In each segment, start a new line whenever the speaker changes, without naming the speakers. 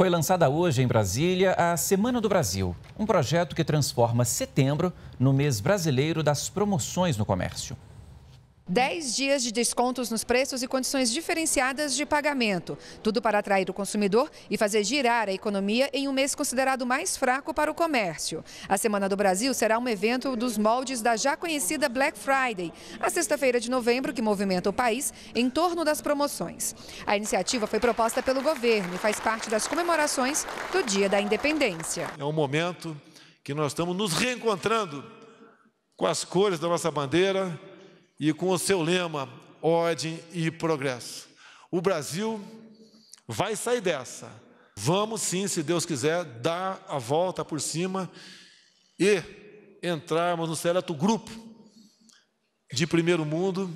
Foi lançada hoje em Brasília a Semana do Brasil, um projeto que transforma setembro no mês brasileiro das promoções no comércio.
10 dias de descontos nos preços e condições diferenciadas de pagamento. Tudo para atrair o consumidor e fazer girar a economia em um mês considerado mais fraco para o comércio. A Semana do Brasil será um evento dos moldes da já conhecida Black Friday, a sexta-feira de novembro que movimenta o país em torno das promoções. A iniciativa foi proposta pelo governo e faz parte das comemorações do Dia da Independência.
É um momento que nós estamos nos reencontrando com as cores da nossa bandeira e com o seu lema ordem e progresso. O Brasil vai sair dessa. Vamos sim, se Deus quiser, dar a volta por cima e entrarmos no seleto grupo de primeiro mundo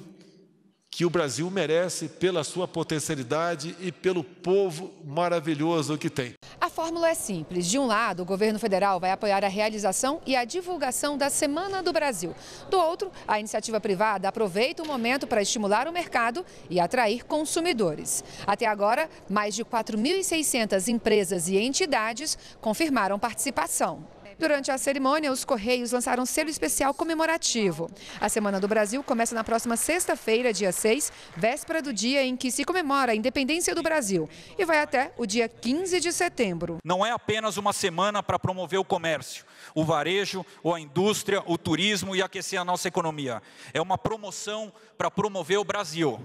que o Brasil merece pela sua potencialidade e pelo povo maravilhoso que tem.
A fórmula é simples. De um lado, o governo federal vai apoiar a realização e a divulgação da Semana do Brasil. Do outro, a iniciativa privada aproveita o momento para estimular o mercado e atrair consumidores. Até agora, mais de 4.600 empresas e entidades confirmaram participação. Durante a cerimônia, os Correios lançaram selo especial comemorativo. A Semana do Brasil começa na próxima sexta-feira, dia 6, véspera do dia em que se comemora a independência do Brasil, e vai até o dia 15 de setembro.
Não é apenas uma semana para promover o comércio, o varejo, ou a indústria, o turismo e aquecer a nossa economia. É uma promoção para promover o Brasil.